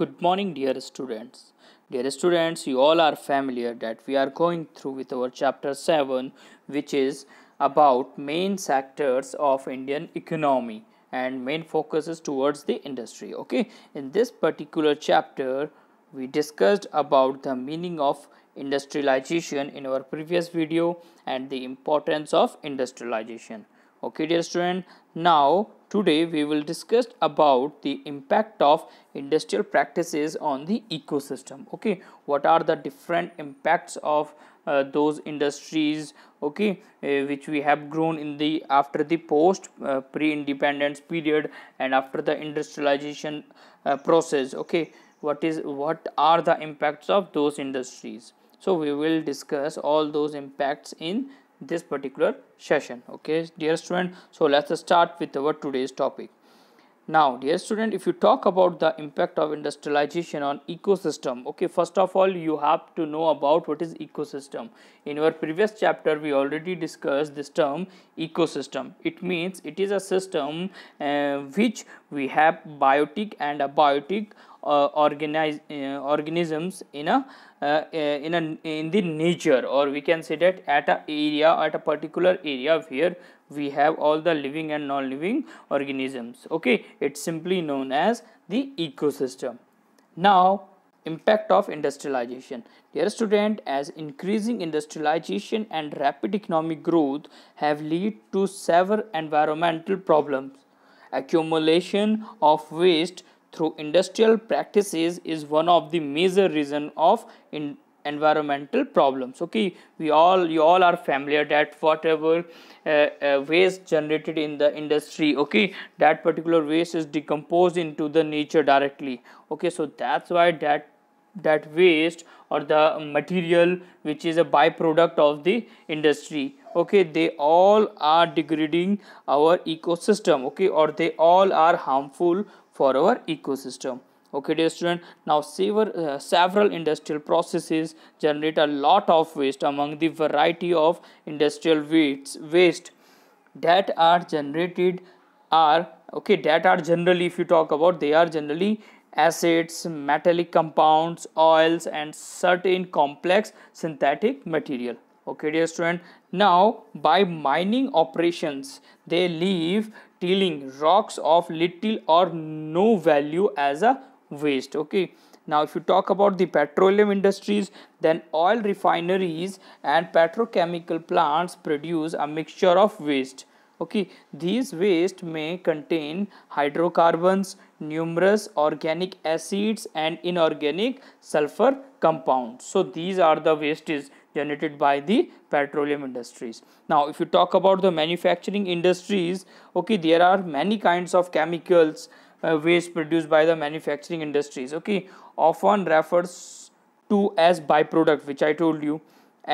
Good morning, dear students. Dear students, you all are familiar that we are going through with our chapter 7, which is about main sectors of Indian economy and main focus is towards the industry. Okay, in this particular chapter, we discussed about the meaning of industrialization in our previous video and the importance of industrialization okay dear student. Now today we will discuss about the impact of industrial practices on the ecosystem. Okay what are the different impacts of uh, those industries okay uh, which we have grown in the after the post uh, pre-independence period and after the industrialization uh, process. Okay what is what are the impacts of those industries? So we will discuss all those impacts in this particular session. Okay dear student so let's start with our today's topic. Now dear student if you talk about the impact of industrialization on ecosystem okay first of all you have to know about what is ecosystem. In our previous chapter we already discussed this term ecosystem. It means it is a system uh, which we have biotic and abiotic uh, organize, uh, organisms in a uh, in a in the nature or we can say that at a area at a particular area where we have all the living and non-living organisms. Okay it's simply known as the ecosystem. Now impact of industrialization. Dear student as increasing industrialization and rapid economic growth have led to several environmental problems. Accumulation of waste through industrial practices is one of the major reason of environmental problems. Okay we all you all are familiar that whatever uh, uh, waste generated in the industry okay that particular waste is decomposed into the nature directly. Okay so that's why that that waste or the material which is a byproduct of the industry okay they all are degrading our ecosystem okay or they all are harmful for our ecosystem. Okay dear student now several, uh, several industrial processes generate a lot of waste among the variety of industrial waste waste that are generated are okay that are generally if you talk about they are generally acids metallic compounds oils and certain complex synthetic material okay dear student. Now by mining operations they leave tilling rocks of little or no value as a waste. Okay. Now if you talk about the petroleum industries then oil refineries and petrochemical plants produce a mixture of waste. Okay. These waste may contain hydrocarbons numerous organic acids and inorganic sulfur compounds. So these are the wastes generated by the petroleum industries. Now if you talk about the manufacturing industries okay there are many kinds of chemicals uh, waste produced by the manufacturing industries okay often refers to as byproduct which i told you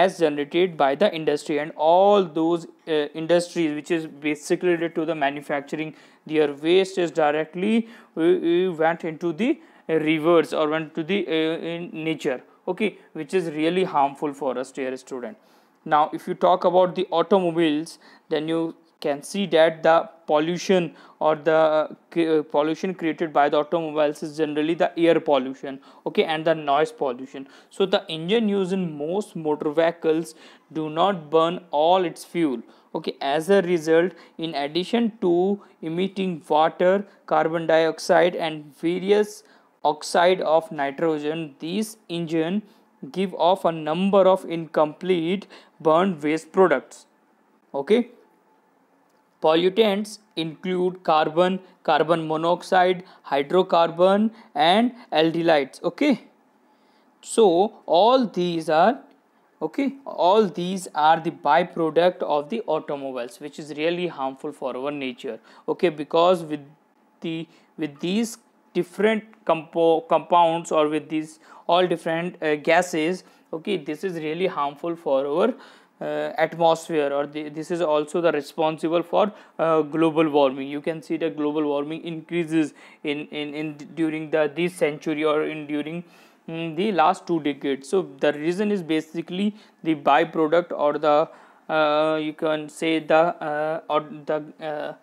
as generated by the industry and all those uh, industries which is basically related to the manufacturing their waste is directly uh, uh went into the rivers or went to the uh, nature okay which is really harmful for us dear student. Now if you talk about the automobiles then you can see that the pollution or the uh, pollution created by the automobiles is generally the air pollution okay and the noise pollution. So the engine used in most motor vehicles do not burn all its fuel okay as a result in addition to emitting water carbon dioxide and various oxide of nitrogen. These engine give off a number of incomplete burned waste products. Okay? Pollutants include carbon carbon monoxide hydrocarbon and aldehydes. Okay? So all these are okay all these are the byproduct of the automobiles which is really harmful for our nature. Okay? Because with the with these different compo compounds or with these all different uh, gases okay this is really harmful for our uh, atmosphere or the, this is also the responsible for uh, global warming. You can see the global warming increases in in, in during the this century or in during mm, the last two decades. So the reason is basically the byproduct or the uh, you can say the uh, or the uh,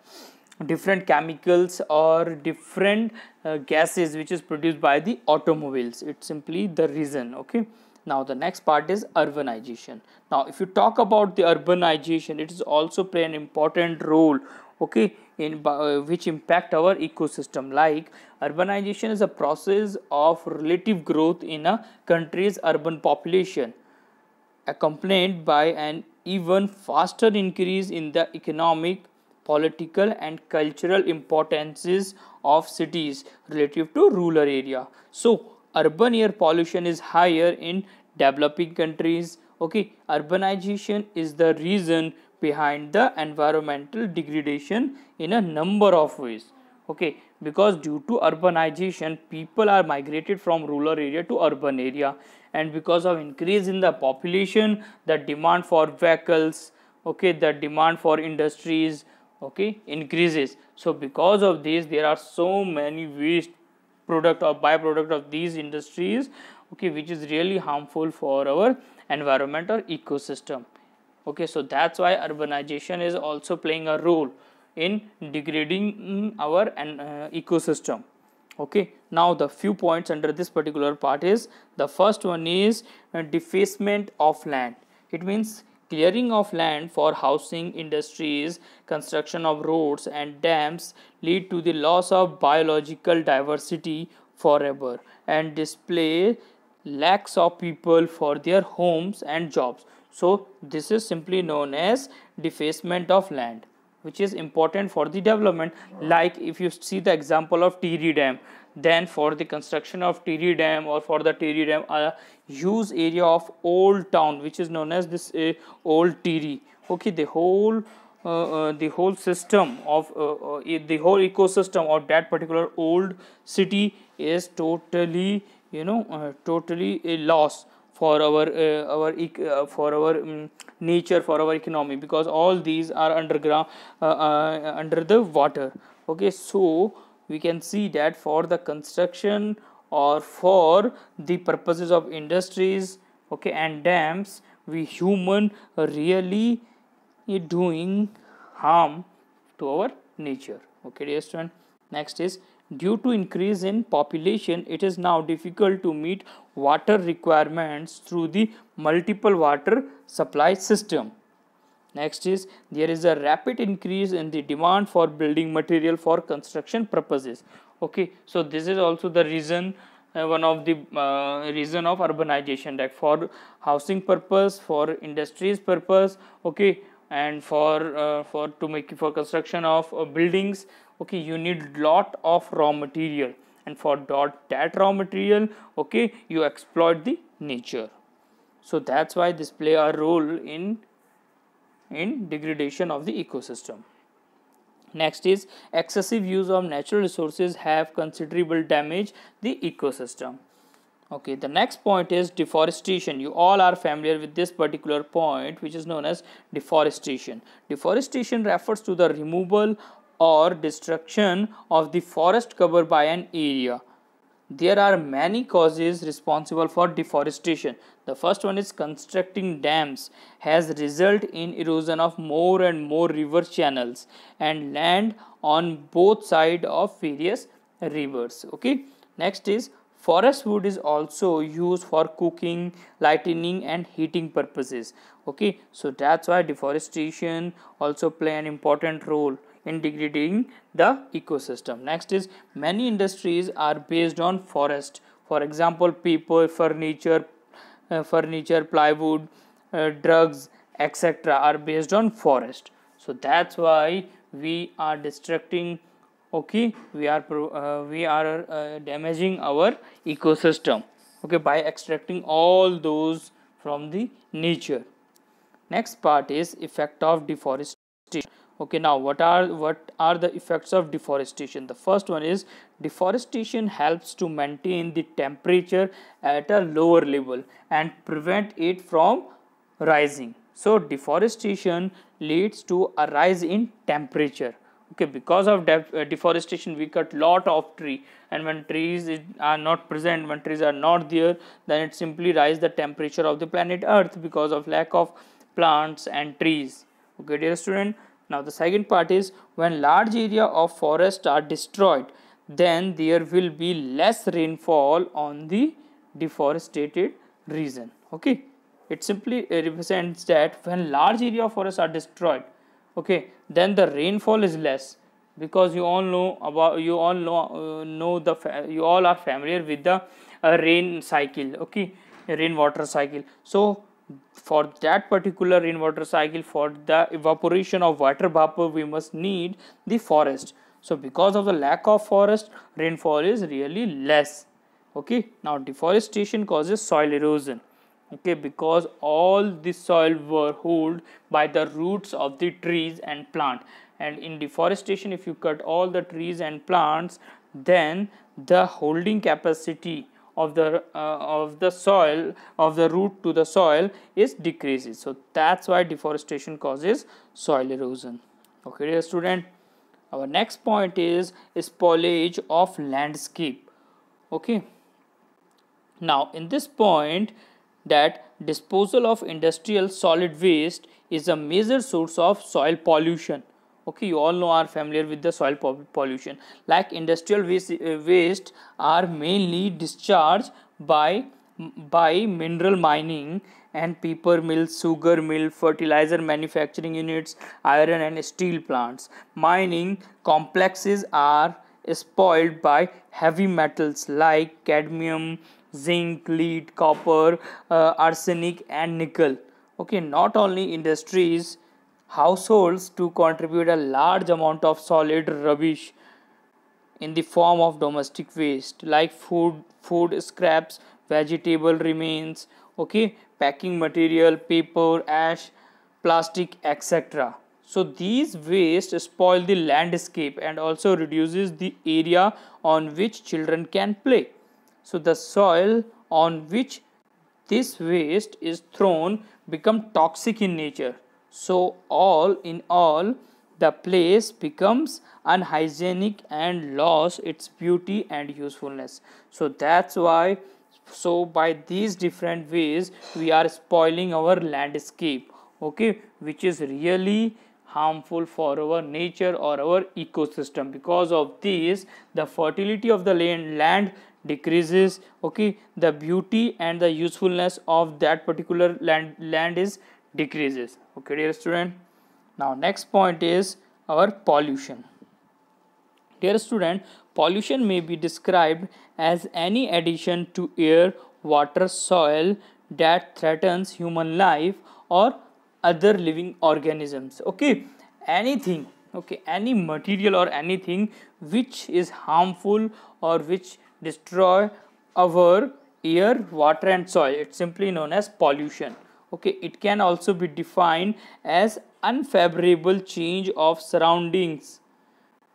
different chemicals or different uh, gases which is produced by the automobiles. It's simply the reason okay? Now the next part is urbanization. Now if you talk about the urbanization it is also play an important role okay in uh, which impact our ecosystem. Like urbanization is a process of relative growth in a country's urban population accompanied by an even faster increase in the economic political and cultural importances of cities relative to rural area. So urban air pollution is higher in developing countries. Okay urbanization is the reason behind the environmental degradation in a number of ways. Okay because due to urbanization people are migrated from rural area to urban area. And because of increase in the population the demand for vehicles okay the demand for industries okay increases. So because of this there are so many waste product or byproduct of these industries okay which is really harmful for our environment or ecosystem. Okay so that's why urbanization is also playing a role in degrading our uh, ecosystem. Okay now the few points under this particular part is the first one is uh, defacement of land. It means clearing of land for housing industries construction of roads and dams lead to the loss of biological diversity forever and display lakhs of people for their homes and jobs. So this is simply known as defacement of land which is important for the development. Like if you see the example of Tehri Dam then for the construction of Tehri Dam or for the Tehri Dam a huge area of old town which is known as this uh, old Tehri okay the whole uh, uh, the whole system of uh, uh, the whole ecosystem of that particular old city is totally you know uh, totally a loss for our uh, our uh, for our um, nature for our economy because all these are underground uh, uh, under the water. Okay so we can see that for the construction or for the purposes of industries okay and dams we human really doing harm to our nature okay dear student next is Due to increase in population, it is now difficult to meet water requirements through the multiple water supply system. Next is there is a rapid increase in the demand for building material for construction purposes. Okay, so this is also the reason uh, one of the uh, reason of urbanization like for housing purpose for industries purpose okay and for uh, for to make for construction of uh, buildings. Okay you need lot of raw material. And for dot that raw material okay you exploit the nature. So that's why this play a role in in degradation of the ecosystem. Next is excessive use of natural resources have considerable damage the ecosystem. Okay the next point is deforestation. You all are familiar with this particular point which is known as deforestation. Deforestation refers to the removal or destruction of the forest cover by an area. There are many causes responsible for deforestation the first one is constructing dams has result in erosion of more and more river channels and land on both side of various rivers okay? Next is forest wood is also used for cooking lighting and heating purposes okay? So that's why deforestation also play an important role in degrading the ecosystem. Next is many industries are based on forest. For example paper furniture furniture plywood uh, drugs etc are based on forest. So that's why we are destructing okay we are uh, we are uh, damaging our ecosystem okay by extracting all those from the nature. Next part is effect of deforestation okay now what are what are the effects of deforestation? The first one is deforestation helps to maintain the temperature at a lower level and prevent it from rising. So deforestation leads to a rise in temperature. Okay because of def uh, deforestation we cut lot of tree and when trees are not present when trees are not there then it simply rise the temperature of the planet earth because of lack of plants and trees. Okay dear student now the second part is when large area of forest are destroyed then there will be less rainfall on the deforested region. Okay? It simply represents that when large area of forests are destroyed okay then the rainfall is less because you all know about you all know uh, know the you all are familiar with the uh, rain cycle okay? Rainwater cycle. So for that particular rainwater cycle for the evaporation of water vapor we must need the forest. So because of the lack of forest rainfall is really less. Okay? Now deforestation causes soil erosion. Okay? Because all the soil were held by the roots of the trees and plant. And in deforestation if you cut all the trees and plants then the holding capacity of the uh, of the soil of the root to the soil is decreases. So that's why deforestation causes soil erosion. Okay dear student our next point is spoilage of landscape. Okay. Now in this point that disposal of industrial solid waste is a major source of soil pollution okay you all know are familiar with the soil pollution. Like industrial waste, uh, waste are mainly discharged by by mineral mining and paper mills sugar mill fertilizer manufacturing units iron and steel plants. Mining complexes are spoiled by heavy metals like cadmium zinc lead copper uh, arsenic and nickel. Okay not only industries households to contribute a large amount of solid rubbish in the form of domestic waste like food food scraps vegetable remains okay packing material paper ash plastic etc so these waste spoil the landscape and also reduces the area on which children can play. So the soil on which this waste is thrown become toxic in nature so all in all the place becomes unhygienic and lost its beauty and usefulness. So that's why so by these different ways we are spoiling our landscape okay which is really harmful for our nature or our ecosystem. Because of this the fertility of the land land decreases okay the beauty and the usefulness of that particular land land is decreases. Okay dear student. Now next point is our pollution. Dear student pollution may be described as any addition to air water soil that threatens human life or other living organisms. Okay anything okay any material or anything which is harmful or which destroy our air water and soil. It's simply known as pollution okay it can also be defined as unfavorable change of surroundings.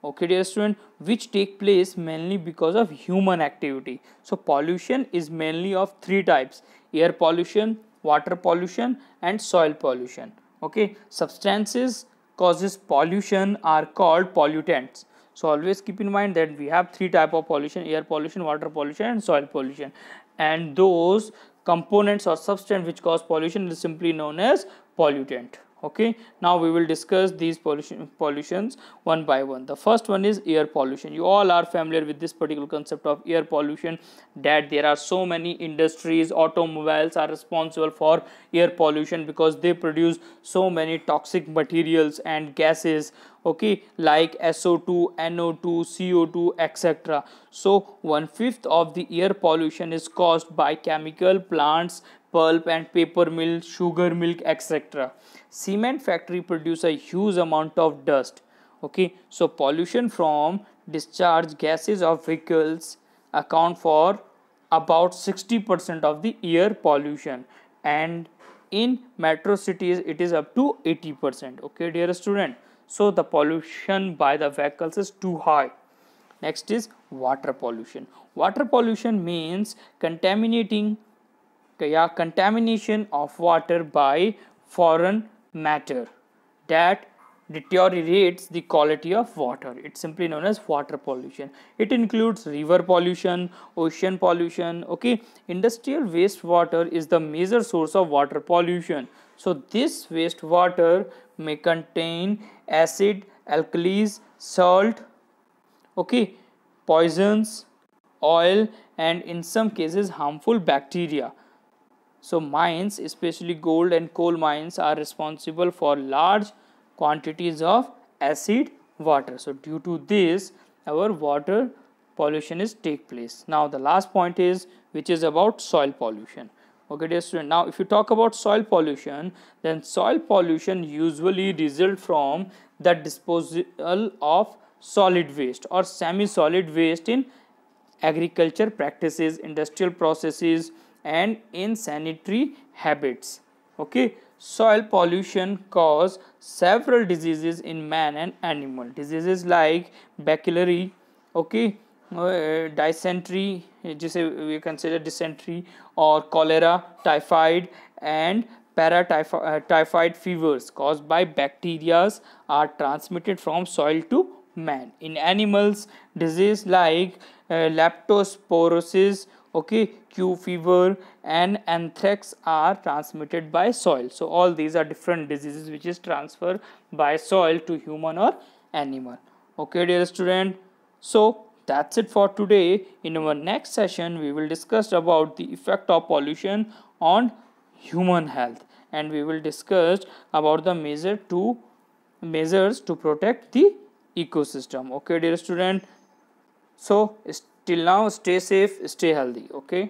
Okay dear student which take place mainly because of human activity. So pollution is mainly of three types air pollution water pollution and soil pollution. Okay substances causes pollution are called pollutants. So always keep in mind that we have three type of pollution air pollution water pollution and soil pollution. And those components or substance which cause pollution is simply known as pollutant okay now we will discuss these pollution pollutions one by one. The first one is air pollution. You all are familiar with this particular concept of air pollution that there are so many industries automobiles are responsible for air pollution because they produce so many toxic materials and gases okay like SO2 NO2 CO2 etc so one fifth of the air pollution is caused by chemical plants pulp and paper mill sugar milk etc cement factory produce a huge amount of dust okay? So pollution from discharge gases of vehicles account for about 60% of the air pollution. And in metro cities it is up to 80% okay dear student? So the pollution by the vehicles is too high. Next is water pollution. Water pollution means contaminating yeah, contamination of water by foreign matter that deteriorates the quality of water. It's simply known as water pollution. It includes river pollution, ocean pollution. Okay, industrial wastewater is the major source of water pollution. so this wastewater may contain acid alkalis salt okay poisons oil and in some cases harmful bacteria so mines especially gold and coal mines are responsible for large quantities of acid water. So due to this our water pollution is take place. Now the last point is which is about soil pollution. Okay dear student now if you talk about soil pollution then soil pollution usually result from the disposal of solid waste or semi solid waste in agriculture practices industrial processes and in sanitary habits. Okay? Soil pollution cause several diseases in man and animal. Diseases like bacillary okay? Uh, dysentery just we consider dysentery or cholera typhoid and paratyphoid uh, fevers caused by bacteria are transmitted from soil to man. In animals disease like uh, leptospirosis okay q fever and anthrax are transmitted by soil. So all these are different diseases which is transferred by soil to human or animal. Okay dear student. So that's it for today. In our next session we will discuss about the effect of pollution on human health. And we will discuss about the measure to measures to protect the ecosystem. Okay dear student. So till now stay safe stay healthy okay